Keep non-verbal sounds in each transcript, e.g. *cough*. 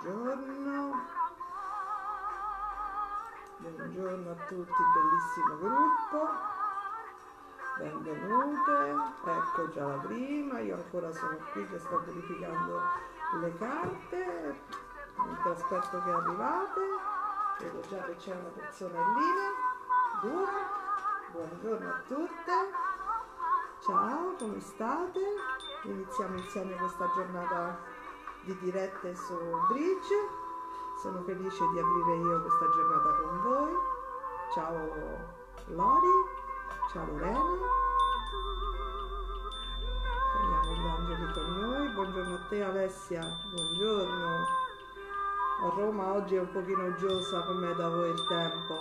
buongiorno. Buongiorno a tutti, bellissimo gruppo. Benvenute. Ecco già la prima, io ancora sono qui che sto verificando le carte. Mentre aspetto che arrivate. Vedo già che c'è una persona in linea. Due. Buongiorno a tutte. Ciao, come state? Iniziamo insieme questa giornata di dirette su Bridge. Sono felice di aprire io questa giornata con voi. Ciao Lori, ciao Lorena. Teniamo gli angeli con noi. Buongiorno a te Alessia, buongiorno. A Roma oggi è un pochino uggiosa com'è da voi il tempo.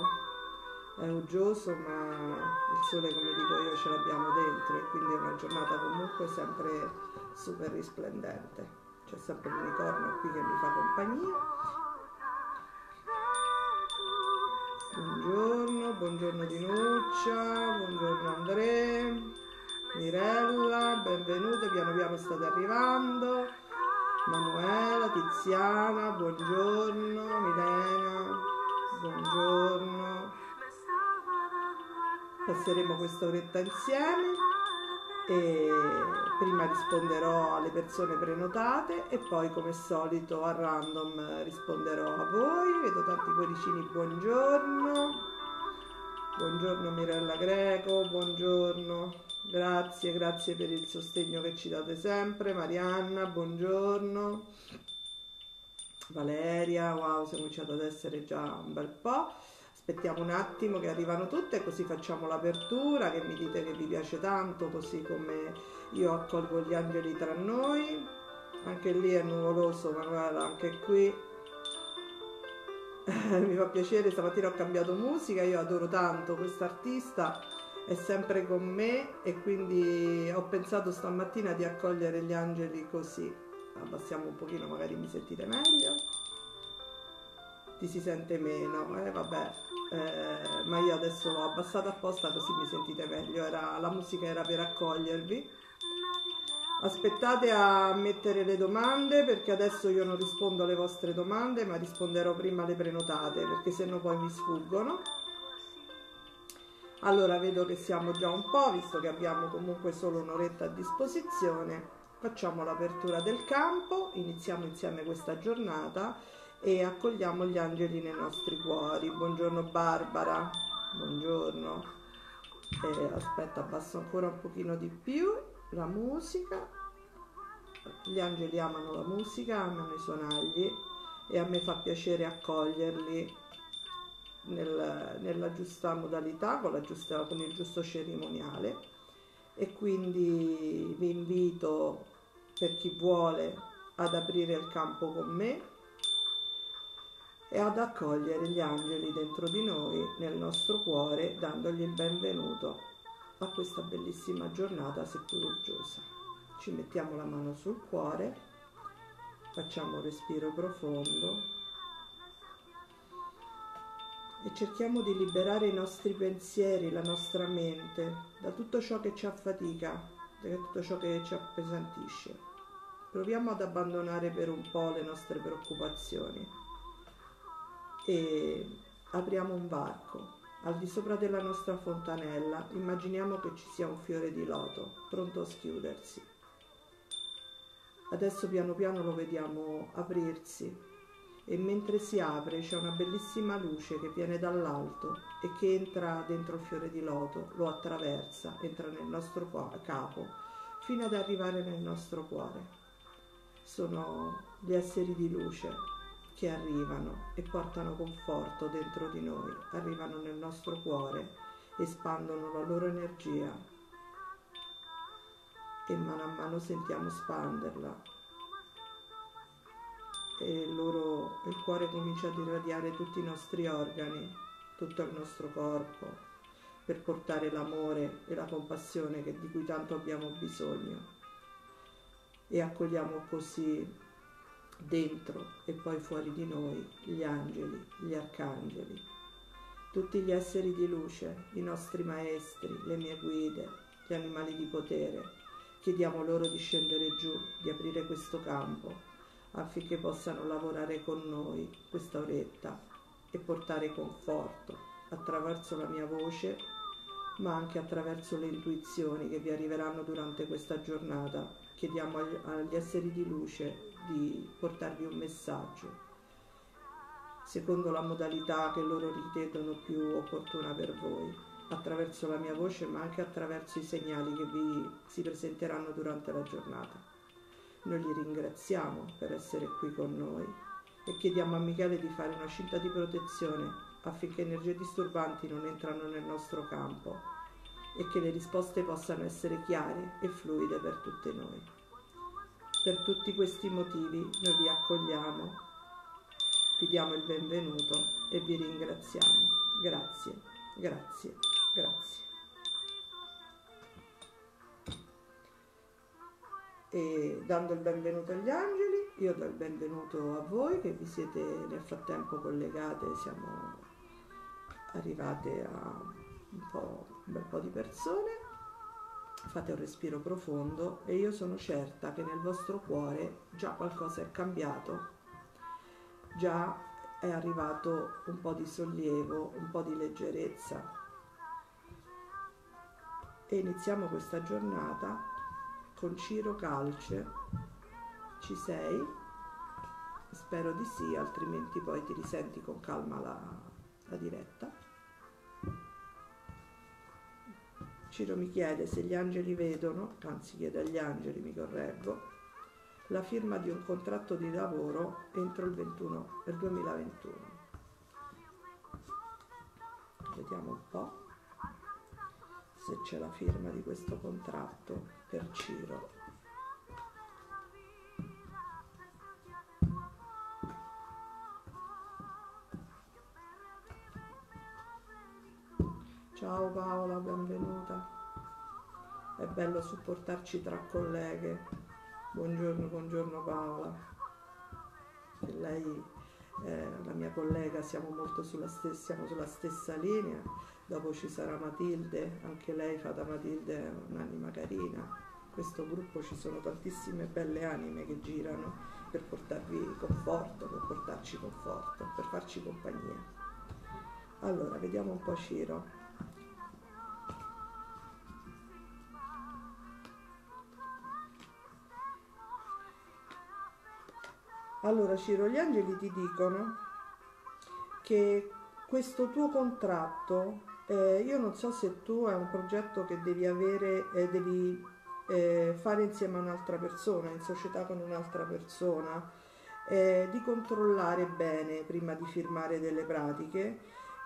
È uggioso ma il sole come dico io ce l'abbiamo dentro e quindi è una giornata comunque sempre super risplendente c'è sempre l'unicorno qui che mi fa compagnia. Buongiorno buongiorno Dinuccia buongiorno Andrea Mirella benvenute piano piano state arrivando. Manuela Tiziana buongiorno Milena buongiorno. Passeremo questa oretta insieme e prima risponderò alle persone prenotate e poi come solito a random risponderò a voi. Vedo tanti cuoricini buongiorno. Buongiorno Mirella Greco buongiorno. Grazie grazie per il sostegno che ci date sempre. Marianna buongiorno. Valeria wow siamo cominciato ad essere già un bel po' aspettiamo un attimo che arrivano tutte così facciamo l'apertura che mi dite che vi piace tanto così come io accolgo gli angeli tra noi. Anche lì è nuvoloso ma guarda anche qui. *laughs* Mi fa piacere stamattina ho cambiato musica io adoro tanto quest'artista è sempre con me e quindi ho pensato stamattina di accogliere gli angeli così. Abbassiamo un pochino magari mi sentite meglio? Ti si sente meno eh vabbè eh, ma io adesso l'ho abbassata apposta così mi sentite meglio. Era, la musica era per accogliervi. Aspettate a mettere le domande perché adesso io non rispondo alle vostre domande ma risponderò prima alle prenotate perché sennò poi mi sfuggono. Allora vedo che siamo già un po' visto che abbiamo comunque solo un'oretta a disposizione facciamo l'apertura del campo iniziamo insieme questa giornata e accogliamo gli angeli nei nostri cuori. Buongiorno Barbara, buongiorno. Eh, aspetta, abbasso ancora un pochino di più la musica. Gli angeli amano la musica, amano i sonagli e a me fa piacere accoglierli nel, nella giusta modalità, con, giusta, con il giusto cerimoniale. E quindi vi invito per chi vuole ad aprire il campo con me e ad accogliere gli angeli dentro di noi, nel nostro cuore, dandogli il benvenuto a questa bellissima giornata seppur uggiosa. Ci mettiamo la mano sul cuore, facciamo un respiro profondo e cerchiamo di liberare i nostri pensieri, la nostra mente da tutto ciò che ci affatica, da tutto ciò che ci appesantisce. Proviamo ad abbandonare per un po' le nostre preoccupazioni e apriamo un varco. Al di sopra della nostra fontanella immaginiamo che ci sia un fiore di loto pronto a schiudersi. Adesso piano piano lo vediamo aprirsi e mentre si apre c'è una bellissima luce che viene dall'alto e che entra dentro il fiore di loto, lo attraversa, entra nel nostro capo fino ad arrivare nel nostro cuore. Sono gli esseri di luce che arrivano e portano conforto dentro di noi, arrivano nel nostro cuore, espandono la loro energia. E mano a mano sentiamo espanderla e il, loro, il cuore comincia ad irradiare tutti i nostri organi, tutto il nostro corpo per portare l'amore e la compassione che, di cui tanto abbiamo bisogno. E accogliamo così dentro e poi fuori di noi gli angeli, gli arcangeli, tutti gli esseri di luce, i nostri maestri, le mie guide, gli animali di potere. Chiediamo loro di scendere giù, di aprire questo campo, affinché possano lavorare con noi questa oretta e portare conforto attraverso la mia voce, ma anche attraverso le intuizioni che vi arriveranno durante questa giornata. Chiediamo agli, esseri di luce di portarvi un messaggio secondo la modalità che loro ritengono più opportuna per voi, attraverso la mia voce ma anche attraverso i segnali che vi si presenteranno durante la giornata. Noi li ringraziamo per essere qui con noi e chiediamo a Michele di fare una cinta di protezione affinché energie disturbanti non entrano nel nostro campo e che le risposte possano essere chiare e fluide per tutte noi. Per tutti questi motivi noi vi accogliamo vi diamo il benvenuto e vi ringraziamo. Grazie, grazie, grazie. E dando il benvenuto agli angeli, io do il benvenuto a voi che vi siete nel frattempo collegate, siamo arrivate a un, po', un bel po' di persone. Fate un respiro profondo e io sono certa che nel vostro cuore già qualcosa è cambiato già è arrivato un po' di sollievo, un po' di leggerezza. E iniziamo questa giornata con Ciro Calce. Ci sei? Spero di sì, altrimenti poi ti risenti con calma la, la diretta. Ciro mi chiede se gli angeli vedono, anzi chiede agli angeli, mi correggo, la firma di un contratto di lavoro entro il 21 del 2021. Vediamo un po' se c'è la firma di questo contratto per Ciro. Ciao Paola, benvenuta. È bello supportarci tra colleghe. Buongiorno, buongiorno Paola. Lei è la mia collega, siamo molto sulla stessa, siamo sulla stessa linea. Dopo ci sarà Matilde, anche lei fa Matilde è un'anima carina. In questo gruppo ci sono tantissime belle anime che girano per portarvi conforto, per portarci conforto, per farci compagnia. Allora, vediamo un po' Ciro. Allora Ciro, gli angeli ti dicono che questo tuo contratto, eh, io non so se tu hai un progetto che devi avere, eh, devi eh, fare insieme a un'altra persona, in società con un'altra persona, eh, di controllare bene prima di firmare delle pratiche,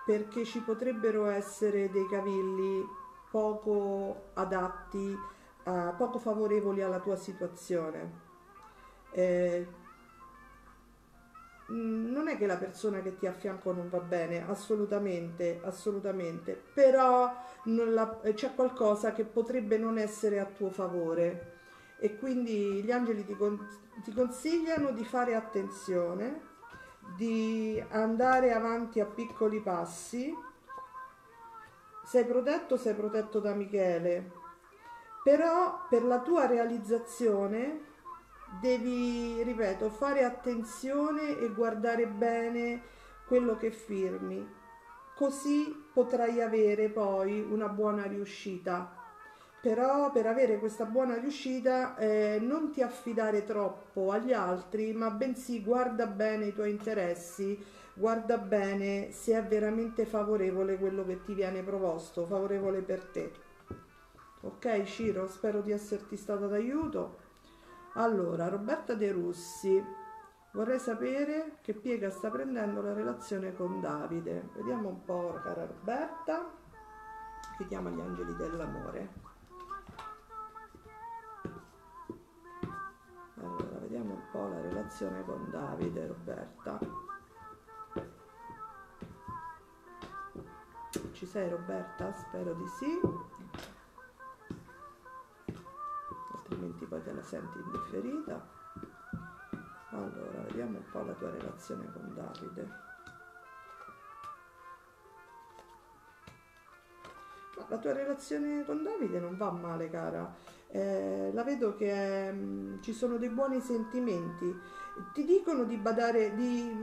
perché ci potrebbero essere dei cavilli poco adatti, poco favorevoli alla tua situazione. Eh, Mm, non è che la persona che ti affianco non va bene, assolutamente, assolutamente, però la, c'è qualcosa che potrebbe non essere a tuo favore. E quindi gli angeli ti, con, ti consigliano di fare attenzione, di andare avanti a piccoli passi. Sei protetto, sei protetto da Michele, però per la tua realizzazione devi, ripeto, fare attenzione e guardare bene quello che firmi, così potrai avere poi una buona riuscita. Però per avere questa buona riuscita eh, non ti affidare troppo agli altri, ma bensì guarda bene i tuoi interessi, guarda bene se è veramente favorevole quello che ti viene proposto, favorevole per te. Ok Ciro, spero di esserti stata d'aiuto. Allora, Roberta De Russi, vorrei sapere che piega sta prendendo la relazione con Davide. Vediamo un po', cara Roberta. Chiediamo agli angeli dell'amore. Allora, vediamo un po' la relazione con Davide, Roberta. Ci sei Roberta? Spero di sì. Altrimenti poi te la senti indifferita. Allora, vediamo un po' la tua relazione con Davide. La tua relazione con Davide non va male, cara. eh, la vedo che mh, ci sono dei buoni sentimenti, ti dicono di badare, di,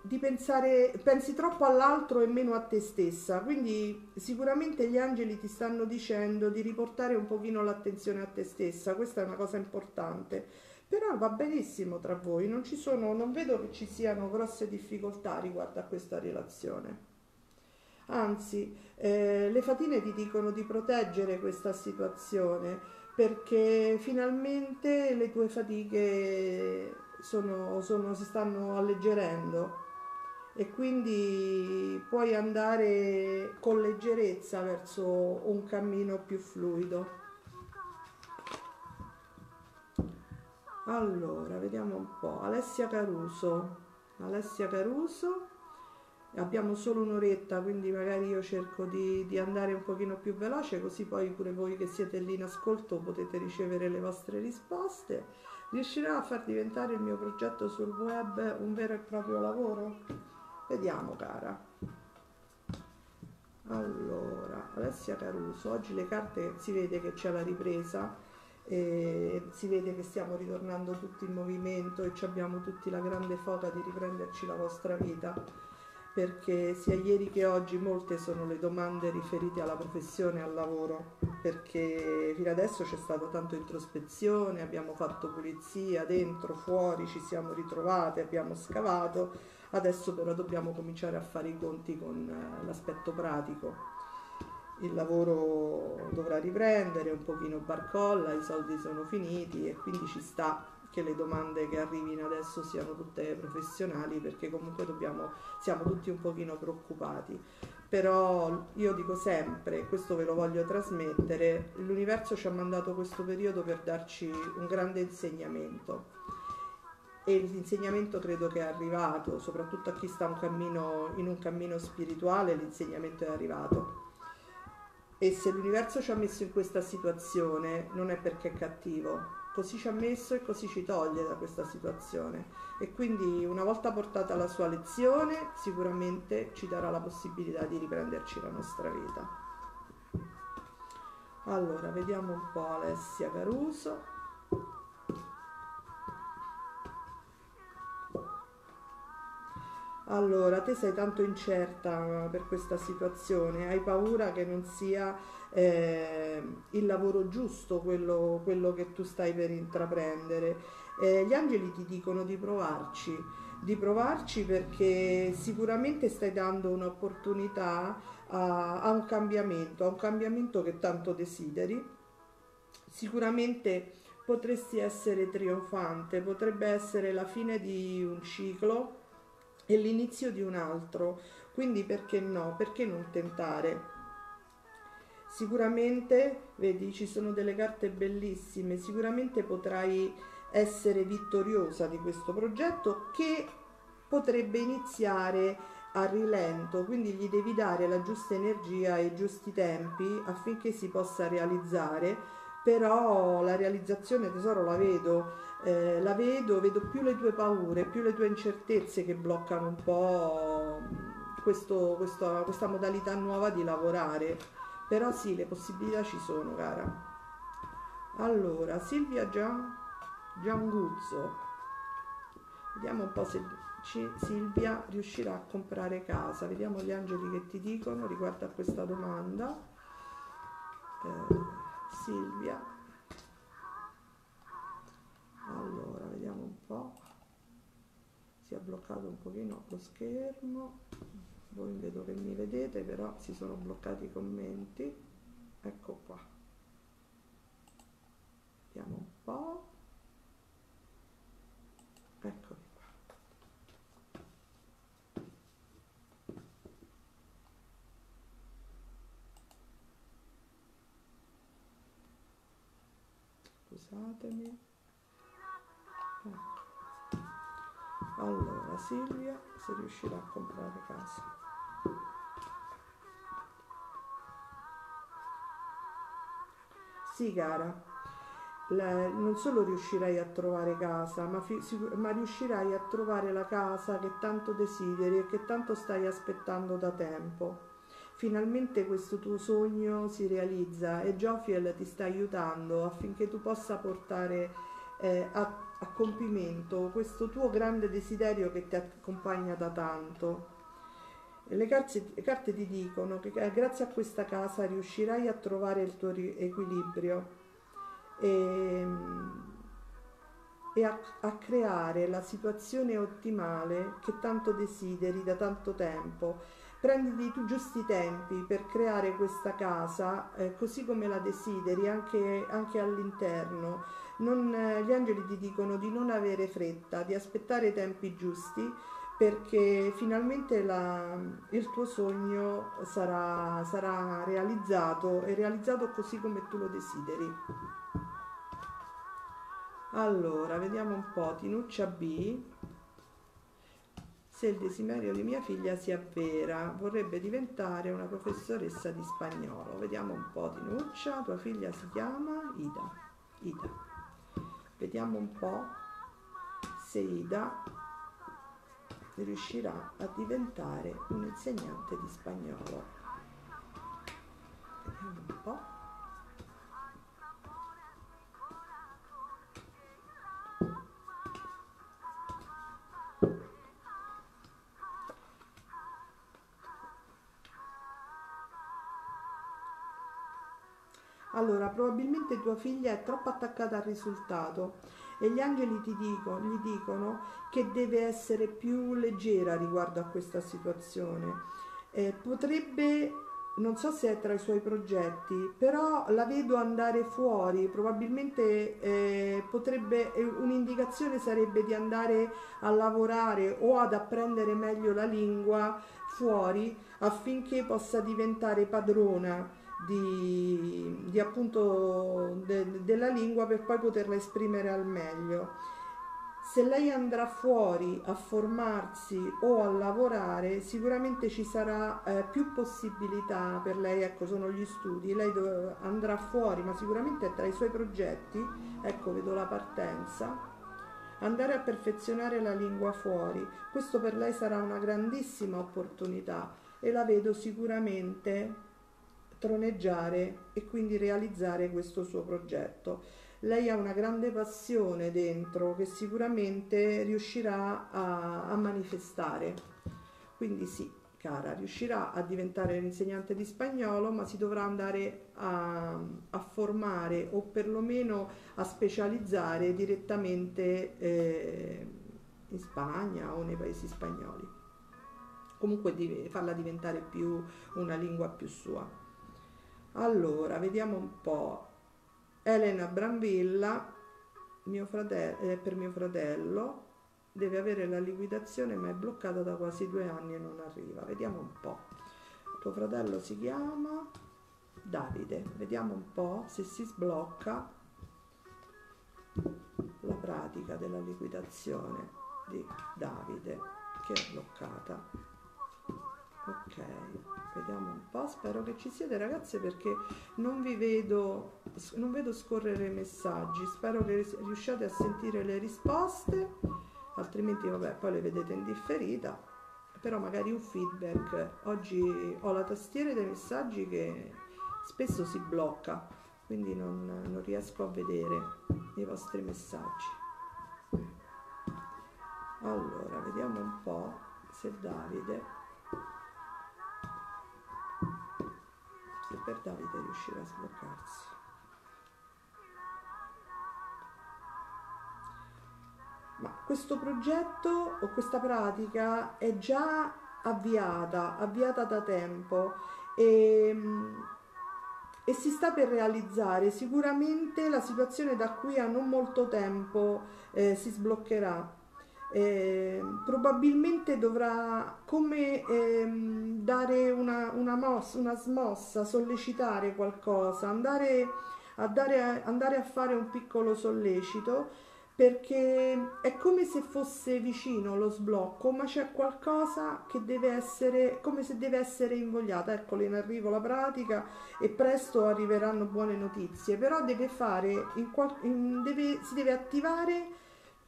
di pensare, pensi troppo all'altro e meno a te stessa, quindi sicuramente gli angeli ti stanno dicendo di riportare un pochino l'attenzione a te stessa, questa è una cosa importante, però va benissimo tra voi, non, ci sono, non vedo che ci siano grosse difficoltà riguardo a questa relazione. Anzi, eh, le fatine ti dicono di proteggere questa situazione perché finalmente le tue fatiche sono, sono, si stanno alleggerendo e quindi puoi andare con leggerezza verso un cammino più fluido. Allora, vediamo un po'. Alessia Caruso. Alessia Caruso abbiamo solo un'oretta quindi magari io cerco di, di, andare un pochino più veloce così poi pure voi che siete lì in ascolto potete ricevere le vostre risposte riuscirò a far diventare il mio progetto sul web un vero e proprio lavoro? Vediamo cara. Allora Alessia Caruso oggi le carte si vede che c'è la ripresa e si vede che stiamo ritornando tutti in movimento e abbiamo tutti la grande foca di riprenderci la vostra vita perché sia ieri che oggi molte sono le domande riferite alla professione e al lavoro, perché fino adesso c'è stata tanto introspezione, abbiamo fatto pulizia dentro, fuori, ci siamo ritrovate, abbiamo scavato, adesso però dobbiamo cominciare a fare i conti con eh, l'aspetto pratico. Il lavoro dovrà riprendere, un pochino barcolla, i soldi sono finiti e quindi ci sta che le domande che arrivino adesso siano tutte professionali perché comunque dobbiamo, siamo tutti un pochino preoccupati. Però io dico sempre, questo ve lo voglio trasmettere, l'universo ci ha mandato questo periodo per darci un grande insegnamento e l'insegnamento credo che è arrivato, soprattutto a chi sta un cammino, in un cammino spirituale, l'insegnamento è arrivato. E se l'universo ci ha messo in questa situazione non è perché è cattivo, così ci ha messo e così ci toglie da questa situazione e quindi una volta portata la sua lezione sicuramente ci darà la possibilità di riprenderci la nostra vita. Allora, vediamo un po' Alessia Caruso. Allora, te sei tanto incerta per questa situazione, hai paura che non sia eh, il lavoro giusto, quello, quello, che tu stai per intraprendere. Eh, gli angeli ti dicono di provarci, di provarci perché sicuramente stai dando un'opportunità a, a un cambiamento, a un cambiamento che tanto desideri. Sicuramente potresti essere trionfante, potrebbe essere la fine di un ciclo e l'inizio di un altro. Quindi perché no? Perché non tentare? Sicuramente, vedi, ci sono delle carte bellissime, sicuramente potrai essere vittoriosa di questo progetto che potrebbe iniziare a rilento, quindi gli devi dare la giusta energia e i giusti tempi affinché si possa realizzare, però la realizzazione tesoro la vedo, eh, la vedo, vedo più le tue paure, più le tue incertezze che bloccano un po' questo, questo, questa modalità nuova di lavorare però sì, le possibilità ci sono, cara. Allora, Silvia Gian, Gianguzzo. Vediamo un po' se Silvia riuscirà a comprare casa. Vediamo gli angeli che ti dicono riguardo a questa domanda. Eh, Silvia. Allora, vediamo un po'. Si è bloccato un pochino lo schermo voi vedo che mi vedete però si sono bloccati i commenti ecco qua vediamo un po' eccoli qua scusatemi ecco. allora Silvia se riuscirà a comprare casa Sì, cara, la, non solo riuscirai a trovare casa, ma, fi, ma, riuscirai a trovare la casa che tanto desideri e che tanto stai aspettando da tempo. Finalmente questo tuo sogno si realizza e Jofiel ti sta aiutando affinché tu possa portare eh, a, a compimento questo tuo grande desiderio che ti accompagna da tanto. Le carte, le carte, ti dicono che grazie a questa casa riuscirai a trovare il tuo equilibrio e, e a, a, creare la situazione ottimale che tanto desideri da tanto tempo. Prenditi i giusti tempi per creare questa casa eh, così come la desideri anche, anche all'interno. Non, eh, gli angeli ti dicono di non avere fretta, di aspettare i tempi giusti perché finalmente la, il tuo sogno sarà, sarà realizzato e realizzato così come tu lo desideri. Allora, vediamo un po', Tinuccia B. Se il desiderio di mia figlia si avvera, vorrebbe diventare una professoressa di spagnolo. Vediamo un po', Tinuccia, tua figlia si chiama Ida. Ida. Vediamo un po' se Ida riuscirà a diventare un insegnante di spagnolo. Vediamo un po'. Allora, probabilmente tua figlia è troppo attaccata al risultato e gli angeli ti dico, gli dicono che deve essere più leggera riguardo a questa situazione. Eh, potrebbe, non so se è tra i suoi progetti, però la vedo andare fuori, probabilmente eh, potrebbe, eh, un'indicazione sarebbe di andare a lavorare o ad apprendere meglio la lingua fuori affinché possa diventare padrona di, di appunto de, della lingua per poi poterla esprimere al meglio. Se lei andrà fuori a formarsi o a lavorare, sicuramente ci sarà eh, più possibilità per lei, ecco sono gli studi, lei andrà fuori, ma sicuramente tra i suoi progetti, ecco vedo la partenza, andare a perfezionare la lingua fuori. Questo per lei sarà una grandissima opportunità e la vedo sicuramente troneggiare e quindi realizzare questo suo progetto. Lei ha una grande passione dentro che sicuramente riuscirà a, a manifestare. Quindi sì, cara, riuscirà a diventare l'insegnante di spagnolo, ma si dovrà andare a, a formare o perlomeno a specializzare direttamente eh, in Spagna o nei paesi spagnoli. Comunque farla diventare più una lingua più sua. Allora, vediamo un po'. Elena Brambilla, mio fratello, eh, per mio fratello, deve avere la liquidazione ma è bloccata da quasi due anni e non arriva. Vediamo un po'. Tuo fratello si chiama Davide. Vediamo un po' se si sblocca la pratica della liquidazione di Davide che è bloccata ok vediamo un po' spero che ci siete ragazze perché non vi vedo non vedo scorrere i messaggi. Spero che riusciate a sentire le risposte altrimenti vabbè poi le vedete in differita. Però magari un feedback. Oggi ho la tastiera dei messaggi che spesso si blocca quindi non, non riesco a vedere i vostri messaggi. Allora vediamo un po' se Davide per Davide riuscirà a sbloccarsi. Ma questo progetto o questa pratica è già avviata, avviata da tempo e, e si sta per realizzare. Sicuramente la situazione da qui a non molto tempo eh, si sbloccherà eh, probabilmente dovrà come ehm, dare una, una, mossa, una smossa, sollecitare qualcosa, andare a, dare, andare a fare un piccolo sollecito perché è come se fosse vicino lo sblocco, ma c'è qualcosa che deve essere, come se deve essere invogliata. Eccolo in arrivo la pratica e presto arriveranno buone notizie, però deve fare, in qual, in, deve, si deve attivare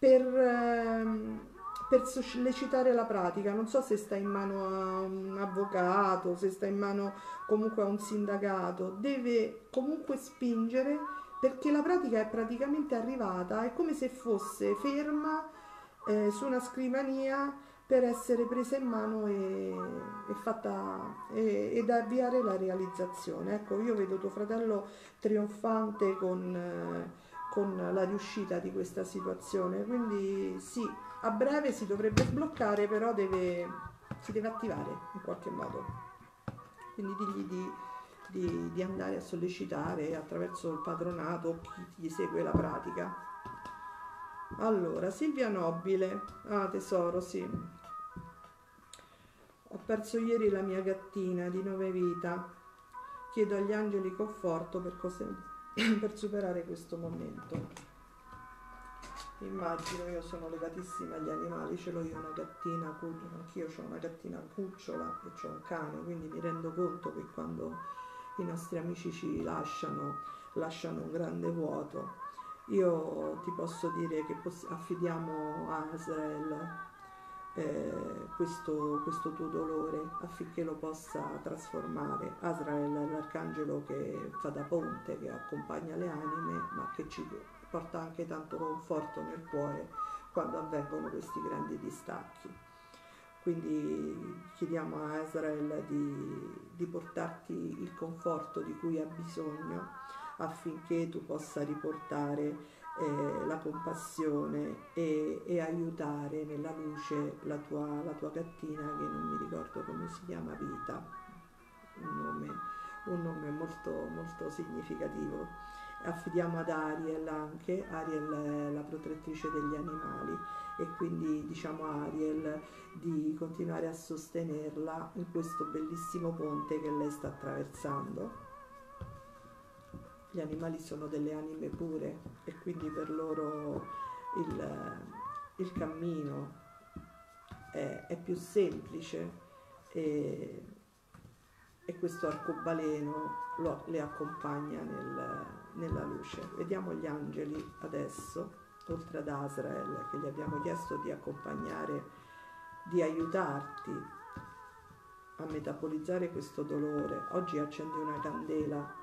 per, ehm, per sollecitare la pratica. Non so se sta in mano a un avvocato, se sta in mano comunque a un sindacato, deve comunque spingere perché la pratica è praticamente arrivata, è come se fosse ferma eh, su una scrivania per essere presa in mano e, e fatta e, ed avviare la realizzazione. Ecco, io vedo tuo fratello trionfante con, eh, con la riuscita di questa situazione, quindi sì, a breve si dovrebbe sbloccare, però deve, si deve attivare in qualche modo. Quindi digli di, di, di andare a sollecitare attraverso il patronato chi gli segue la pratica. Allora, Silvia Nobile, ah tesoro, sì, ho perso ieri la mia gattina di nove vita. Chiedo agli angeli conforto per, cose, *laughs* per superare questo momento. Immagino, io sono legatissima agli animali, ce l'ho io una gattina, anch'io ho una gattina cucciola e ho un cane, quindi mi rendo conto che quando i nostri amici ci lasciano, lasciano un grande vuoto. Io ti posso dire che affidiamo a Israele eh, questo, questo, tuo dolore affinché lo possa trasformare. Azrael è l'arcangelo che fa da ponte, che accompagna le anime, ma che ci porta anche tanto conforto nel cuore quando avvengono questi grandi distacchi. Quindi chiediamo a Azrael di, di portarti il conforto di cui ha bisogno affinché tu possa riportare eh, la compassione e, e, aiutare nella luce la tua, la tua gattina che non mi ricordo come si chiama Vita, un nome, un nome molto, molto significativo. Affidiamo ad Ariel anche, Ariel è la protettrice degli animali e quindi diciamo a Ariel di continuare a sostenerla in questo bellissimo ponte che lei sta attraversando gli animali sono delle anime pure e quindi per loro il, il cammino è, è, più semplice e, e questo arcobaleno lo, le accompagna nel, nella luce. Vediamo gli angeli adesso, oltre ad Azrael che gli abbiamo chiesto di accompagnare, di aiutarti a metabolizzare questo dolore. Oggi accendi una candela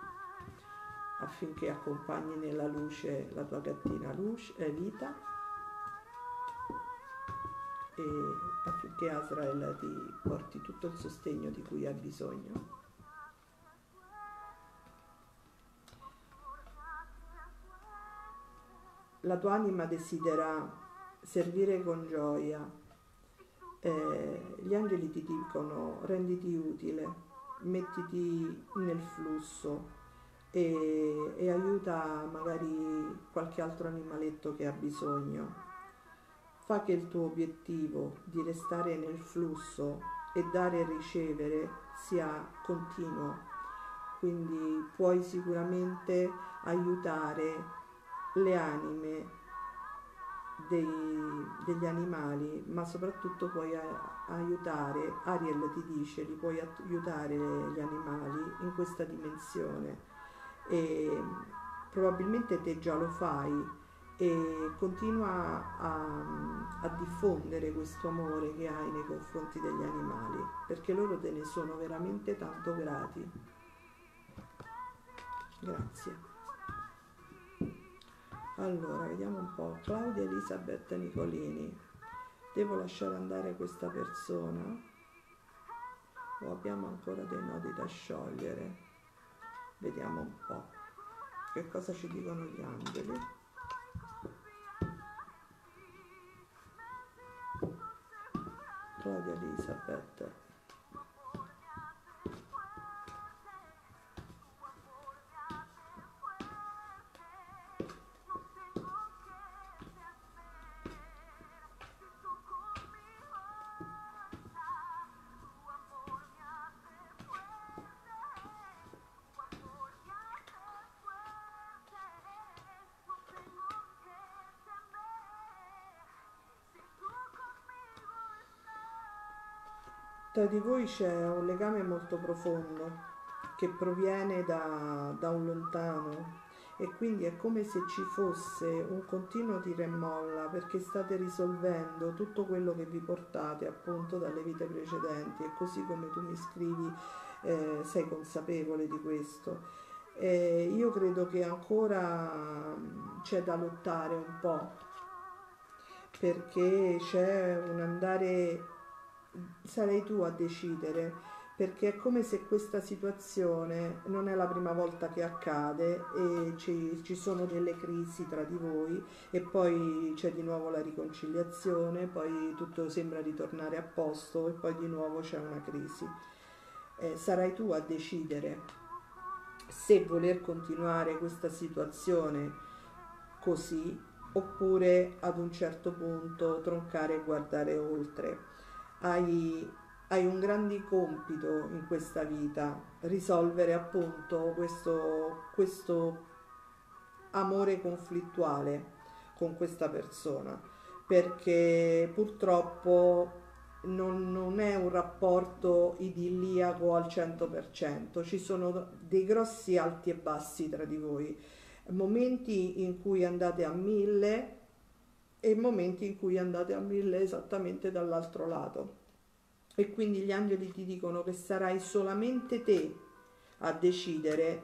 affinché accompagni nella luce la tua gattina luce, eh, vita e affinché Azrael ti porti tutto il sostegno di cui hai bisogno. La tua anima desidera servire con gioia. Eh, gli angeli ti dicono renditi utile, mettiti nel flusso, e, e aiuta magari qualche altro animaletto che ha bisogno. Fa che il tuo obiettivo di restare nel flusso e dare e ricevere sia continuo, quindi puoi sicuramente aiutare le anime dei, degli animali, ma soprattutto puoi aiutare, Ariel ti dice, li puoi aiutare gli animali in questa dimensione e probabilmente te già lo fai e continua a, a, diffondere questo amore che hai nei confronti degli animali perché loro te ne sono veramente tanto grati. Grazie. Allora vediamo un po' Claudia Elisabetta Nicolini. Devo lasciare andare questa persona? O abbiamo ancora dei nodi da sciogliere Vediamo un po' che cosa ci dicono gli angeli. Claudia Elisabeth. Tra di voi c'è un legame molto profondo che proviene da, da un lontano e quindi è come se ci fosse un continuo tira e molla perché state risolvendo tutto quello che vi portate appunto dalle vite precedenti e così come tu mi scrivi eh, sei consapevole di questo. Eh, io credo che ancora c'è da lottare un po' perché c'è un andare, sarei tu a decidere perché è come se questa situazione non è la prima volta che accade e ci, ci, sono delle crisi tra di voi e poi c'è di nuovo la riconciliazione, poi tutto sembra ritornare a posto e poi di nuovo c'è una crisi. Eh, sarai tu a decidere se voler continuare questa situazione così oppure ad un certo punto troncare e guardare oltre. Hai hai un grande compito in questa vita, risolvere appunto questo, questo amore conflittuale con questa persona, perché purtroppo non, non, è un rapporto idilliaco al 100%, ci sono dei grossi alti e bassi tra di voi, momenti in cui andate a mille e momenti in cui andate a mille esattamente dall'altro lato e quindi gli angeli ti dicono che sarai solamente te a decidere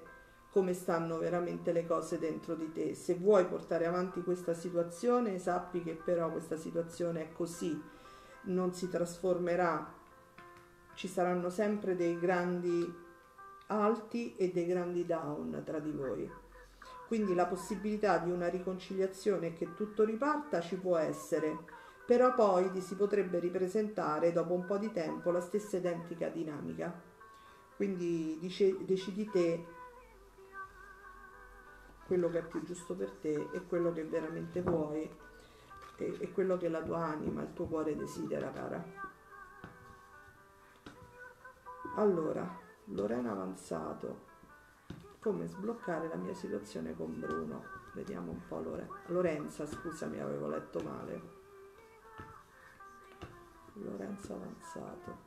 come stanno veramente le cose dentro di te. Se vuoi portare avanti questa situazione, sappi che però questa situazione è così, non si trasformerà. Ci saranno sempre dei grandi alti e dei grandi down tra di voi. Quindi la possibilità di una riconciliazione e che tutto riparta ci può essere però poi ti si potrebbe ripresentare dopo un po' di tempo la stessa identica dinamica. Quindi dice, decidi te quello che è più giusto per te e quello che veramente vuoi e, e quello che la tua anima, il tuo cuore desidera, cara. Allora, Lorena Avanzato, come sbloccare la mia situazione con Bruno? Vediamo un po' Lore- Lorenza, scusami, avevo letto male. Lorenzo Avanzato,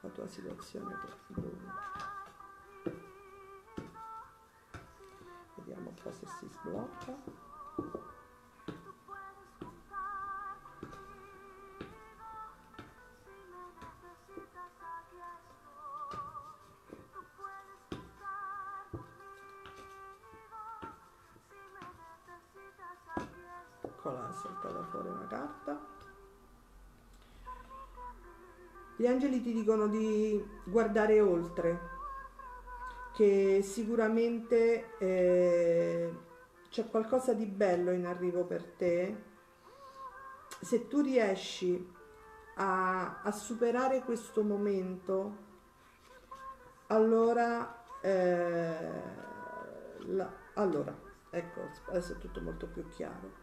la tua situazione con Bruno. Vediamo un po' se si sblocca. Saltata fuori una carta. Gli angeli ti dicono di guardare oltre, che sicuramente eh, c'è qualcosa di bello in arrivo per te. Se tu riesci a, a superare questo momento, allora, eh, la, allora, ecco, adesso è tutto molto più chiaro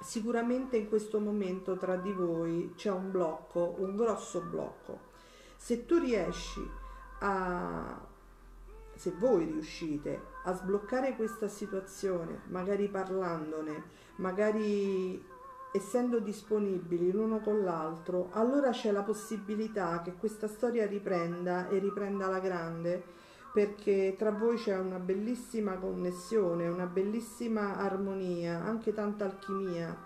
sicuramente in questo momento tra di voi c'è un blocco, un grosso blocco. Se tu riesci a, se voi riuscite a sbloccare questa situazione, magari parlandone, magari essendo disponibili l'uno con l'altro, allora c'è la possibilità che questa storia riprenda e riprenda la grande perché tra voi c'è una bellissima connessione, una bellissima armonia, anche tanta alchimia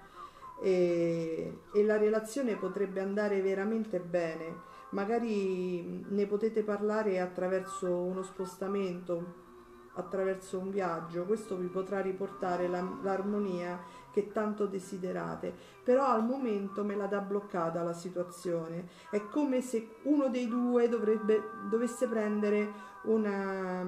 e, e la relazione potrebbe andare veramente bene. Magari ne potete parlare attraverso uno spostamento, attraverso un viaggio, questo vi potrà riportare la, l'armonia che tanto desiderate, però al momento me la dà bloccata la situazione, è come se uno dei due dovrebbe, dovesse prendere una,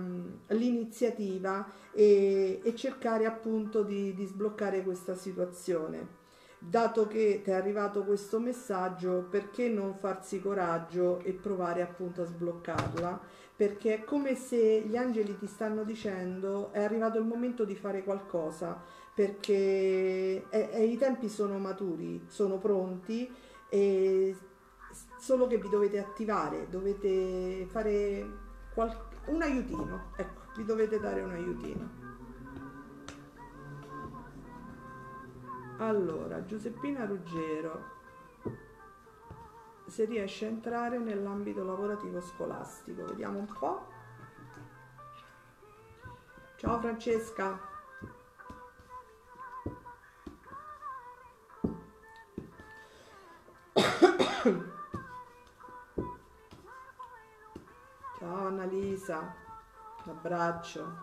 l'iniziativa e, e, cercare appunto di, di sbloccare questa situazione. Dato che ti è arrivato questo messaggio, perché non farsi coraggio e provare appunto a sbloccarla? Perché è come se gli angeli ti stanno dicendo è arrivato il momento di fare qualcosa, perché è, è, i tempi sono maturi, sono pronti solo che vi dovete attivare, dovete fare qual- un aiutino, ecco, vi dovete dare un aiutino. Allora, Giuseppina Ruggero, se riesce a entrare nell'ambito lavorativo scolastico, vediamo un po'. Ciao Francesca. *coughs* Ciao Annalisa, un abbraccio.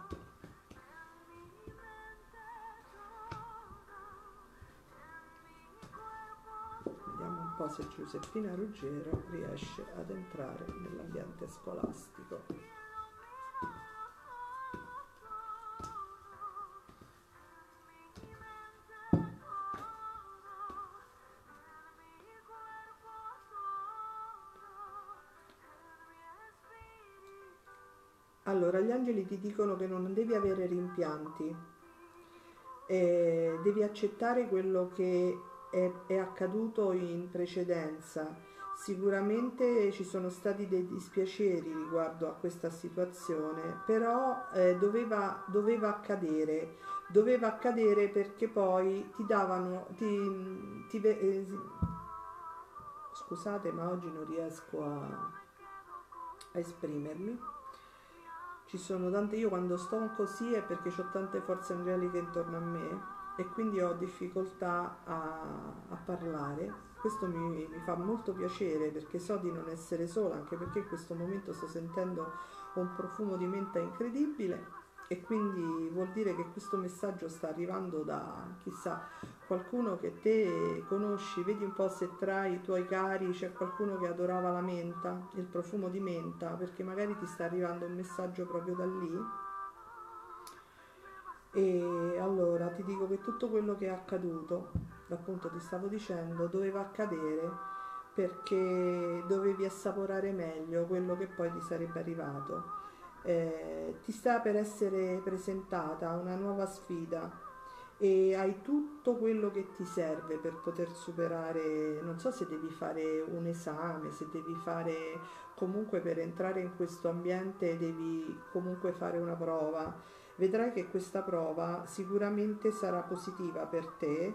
Vediamo un po' se Giuseppina Ruggero riesce ad entrare nell'ambiente scolastico. Angeli ti dicono che non devi avere rimpianti, eh, devi accettare quello che è, è accaduto in precedenza. Sicuramente ci sono stati dei dispiaceri riguardo a questa situazione, però eh, doveva, doveva accadere, doveva accadere perché poi ti davano, ti, ti, eh, scusate ma oggi non riesco a, a esprimermi ci sono tante, io quando sto così è perché ho tante forze angeliche intorno a me e quindi ho difficoltà a, a parlare. Questo mi, mi, fa molto piacere perché so di non essere sola, anche perché in questo momento sto sentendo un profumo di menta incredibile e quindi vuol dire che questo messaggio sta arrivando da chissà qualcuno che te conosci, vedi un po' se tra i tuoi cari c'è qualcuno che adorava la menta, il profumo di menta, perché magari ti sta arrivando un messaggio proprio da lì. E allora ti dico che tutto quello che è accaduto, appunto ti stavo dicendo, doveva accadere perché dovevi assaporare meglio quello che poi ti sarebbe arrivato eh, ti sta per essere presentata una nuova sfida e hai tutto quello che ti serve per poter superare, non so se devi fare un esame, se devi fare comunque per entrare in questo ambiente devi comunque fare una prova. Vedrai che questa prova sicuramente sarà positiva per te,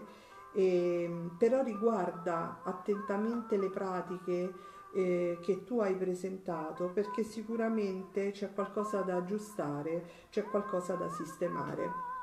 e, però riguarda attentamente le pratiche eh, che tu hai presentato perché sicuramente c'è qualcosa da aggiustare, c'è qualcosa da sistemare.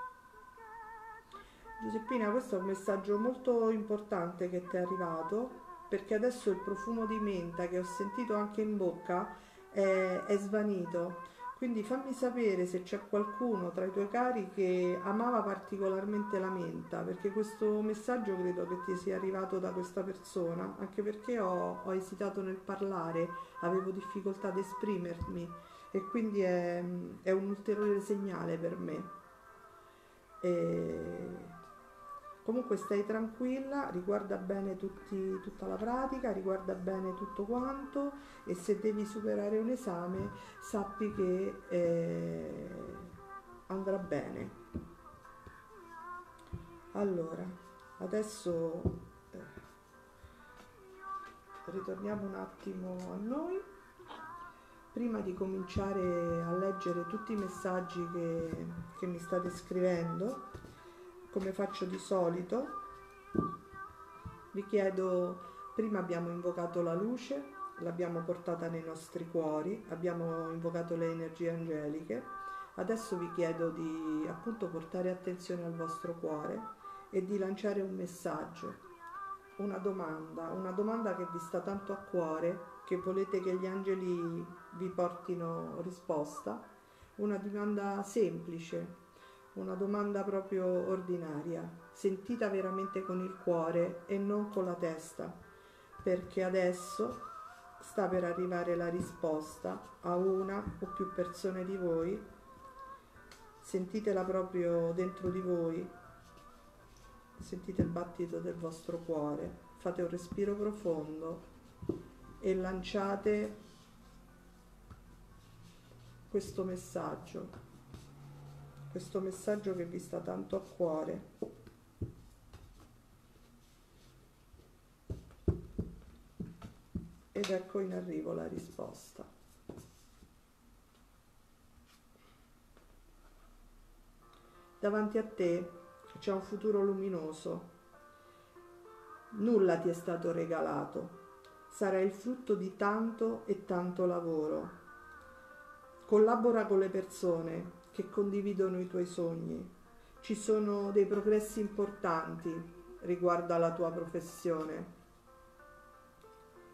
Giuseppina, questo è un messaggio molto importante che ti è arrivato perché adesso il profumo di menta che ho sentito anche in bocca è, è svanito quindi fammi sapere se c'è qualcuno tra i tuoi cari che amava particolarmente la menta, perché questo messaggio credo che ti sia arrivato da questa persona, anche perché ho, ho esitato nel parlare, avevo difficoltà ad esprimermi e quindi è, è un ulteriore segnale per me. E Comunque stai tranquilla, riguarda bene tutti, tutta la pratica, riguarda bene tutto quanto e se devi superare un esame sappi che eh, andrà bene. Allora, adesso eh, ritorniamo un attimo a noi. Prima di cominciare a leggere tutti i messaggi che, che mi state scrivendo, come faccio di solito, vi chiedo, prima abbiamo invocato la luce, l'abbiamo portata nei nostri cuori, abbiamo invocato le energie angeliche, adesso vi chiedo di appunto portare attenzione al vostro cuore e di lanciare un messaggio, una domanda, una domanda che vi sta tanto a cuore, che volete che gli angeli vi portino risposta, una domanda semplice, una domanda proprio ordinaria, sentita veramente con il cuore e non con la testa, perché adesso sta per arrivare la risposta a una o più persone di voi, sentitela proprio dentro di voi, sentite il battito del vostro cuore, fate un respiro profondo e lanciate questo messaggio questo messaggio che vi sta tanto a cuore. Ed ecco in arrivo la risposta. Davanti a te c'è un futuro luminoso. Nulla ti è stato regalato. Sarà il frutto di tanto e tanto lavoro. Collabora con le persone che condividono i tuoi sogni. Ci sono dei progressi importanti riguardo alla tua professione.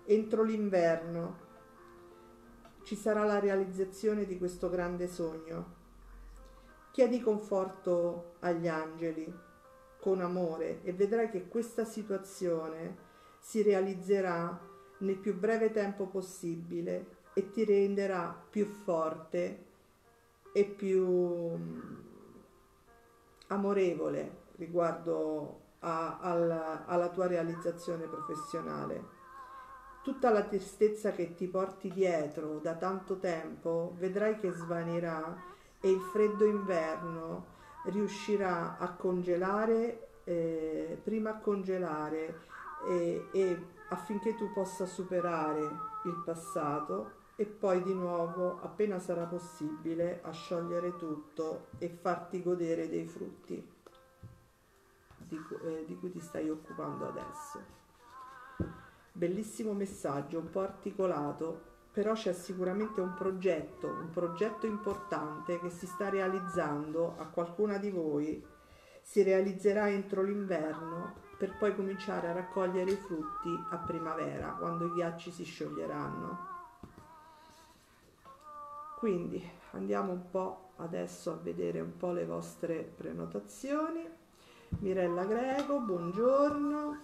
Entro l'inverno ci sarà la realizzazione di questo grande sogno. Chiedi conforto agli angeli con amore e vedrai che questa situazione si realizzerà nel più breve tempo possibile e ti renderà più forte e più mm, amorevole riguardo a, alla, alla tua realizzazione professionale. Tutta la tristezza che ti porti dietro da tanto tempo vedrai che svanirà e il freddo inverno riuscirà a congelare, eh, prima a congelare e, e affinché tu possa superare il passato e poi di nuovo, appena sarà possibile, a sciogliere tutto e farti godere dei frutti di, eh, di cui ti stai occupando adesso. Bellissimo messaggio, un po' articolato, però c'è sicuramente un progetto, un progetto importante che si sta realizzando a qualcuna di voi, si realizzerà entro l'inverno per poi cominciare a raccogliere i frutti a primavera, quando i ghiacci si scioglieranno. Quindi andiamo un po' adesso a vedere un po' le vostre prenotazioni. Mirella Greco, buongiorno.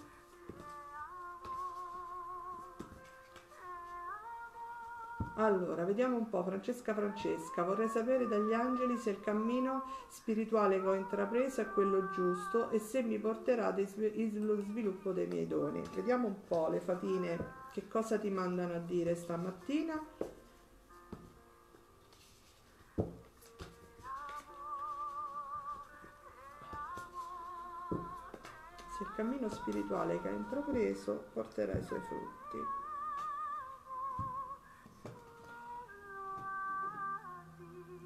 Allora, vediamo un po', Francesca Francesca, vorrei sapere dagli angeli se il cammino spirituale che ho intrapreso è quello giusto e se mi porterà allo sviluppo dei miei doni. Vediamo un po' le fatine che cosa ti mandano a dire stamattina se il cammino spirituale che hai intrapreso porterà i suoi frutti.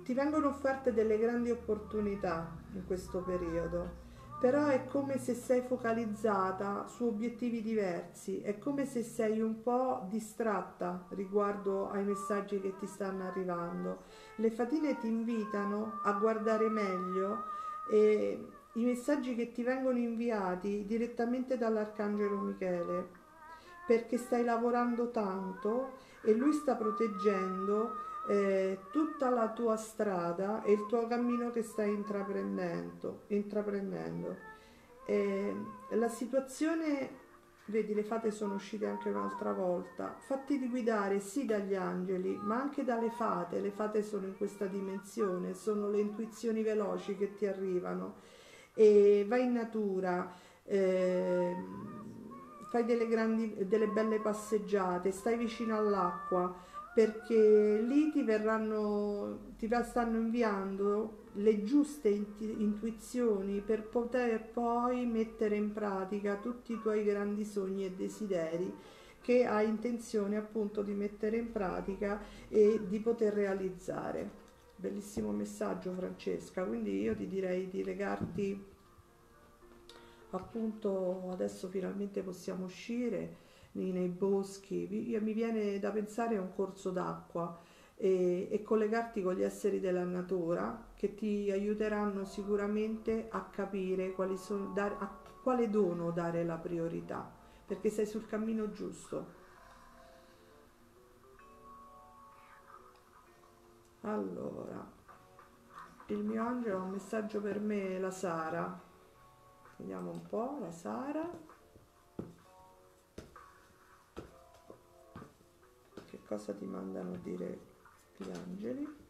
Ti vengono offerte delle grandi opportunità in questo periodo, però è come se sei focalizzata su obiettivi diversi, è come se sei un po' distratta riguardo ai messaggi che ti stanno arrivando. Le fatine ti invitano a guardare meglio e i messaggi che ti vengono inviati direttamente dall'Arcangelo Michele, perché stai lavorando tanto e lui sta proteggendo eh, tutta la tua strada e il tuo cammino che stai intraprendendo. intraprendendo. Eh, la situazione, vedi, le fate sono uscite anche un'altra volta. Fatti guidare sì dagli angeli, ma anche dalle fate. Le fate sono in questa dimensione, sono le intuizioni veloci che ti arrivano e vai in natura, eh, fai delle, grandi, delle belle passeggiate, stai vicino all'acqua perché lì ti verranno, ti stanno inviando le giuste intuizioni per poter poi mettere in pratica tutti i tuoi grandi sogni e desideri che hai intenzione appunto di mettere in pratica e di poter realizzare. Bellissimo messaggio Francesca, quindi io ti direi di legarti appunto adesso finalmente possiamo uscire nei boschi, mi viene da pensare a un corso d'acqua e, e, collegarti con gli esseri della natura che ti aiuteranno sicuramente a capire quali sono, dare, a quale dono dare la priorità, perché sei sul cammino giusto. Allora, il mio angelo ha un messaggio per me, la Sara. Vediamo un po', la Sara. Che cosa ti mandano a dire gli angeli?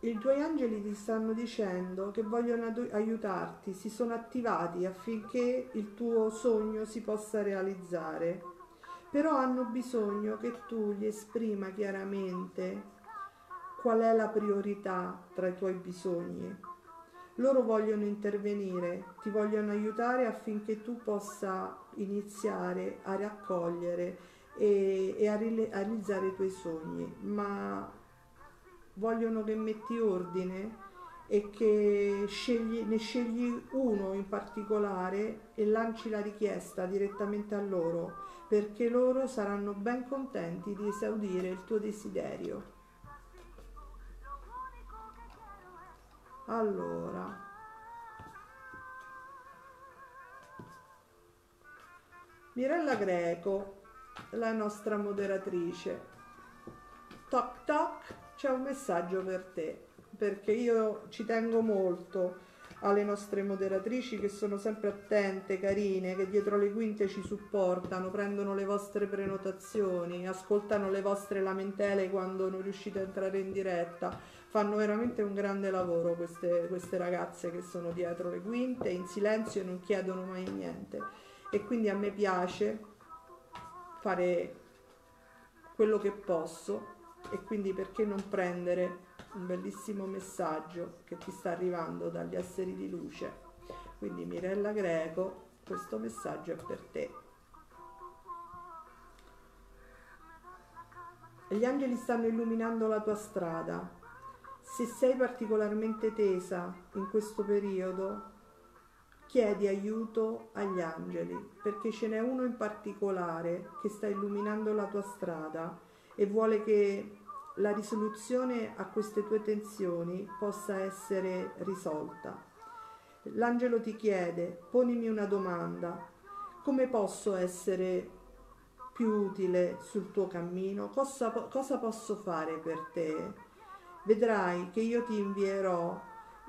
I tuoi angeli ti stanno dicendo che vogliono aiutarti, si sono attivati affinché il tuo sogno si possa realizzare, però hanno bisogno che tu gli esprima chiaramente qual è la priorità tra i tuoi bisogni. Loro vogliono intervenire, ti vogliono aiutare affinché tu possa iniziare a raccogliere e, e a, realizzare i tuoi sogni, ma vogliono che metti ordine e che scegli, ne scegli uno in particolare e lanci la richiesta direttamente a loro perché loro saranno ben contenti di esaudire il tuo desiderio. Allora, Mirella Greco, la nostra moderatrice. Toc toc, c'è un messaggio per te, perché io ci tengo molto alle nostre moderatrici che sono sempre attente, carine, che dietro le quinte ci supportano, prendono le vostre prenotazioni, ascoltano le vostre lamentele quando non riuscite a entrare in diretta. Fanno veramente un grande lavoro queste, queste ragazze che sono dietro le quinte, in silenzio e non chiedono mai niente. E quindi a me piace fare quello che posso e quindi perché non prendere un bellissimo messaggio che ti sta arrivando dagli esseri di luce. Quindi Mirella Greco, questo messaggio è per te. Gli angeli stanno illuminando la tua strada. Se sei particolarmente tesa in questo periodo, chiedi aiuto agli angeli, perché ce n'è uno in particolare che sta illuminando la tua strada e vuole che la risoluzione a queste tue tensioni possa essere risolta. L'angelo ti chiede, ponimi una domanda, come posso essere più utile sul tuo cammino? Cosa, cosa posso fare per te? Vedrai che io ti invierò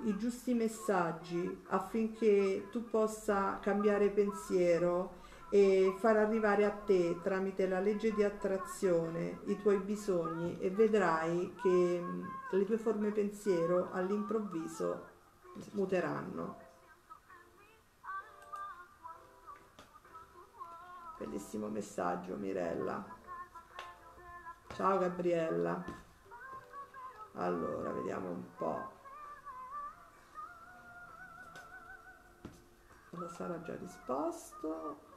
i giusti messaggi affinché tu possa cambiare pensiero e far arrivare a te tramite la legge di attrazione i tuoi bisogni e vedrai che le tue forme pensiero all'improvviso muteranno. Bellissimo messaggio Mirella. Ciao Gabriella. Allora, vediamo un po'. La Sara già risposto.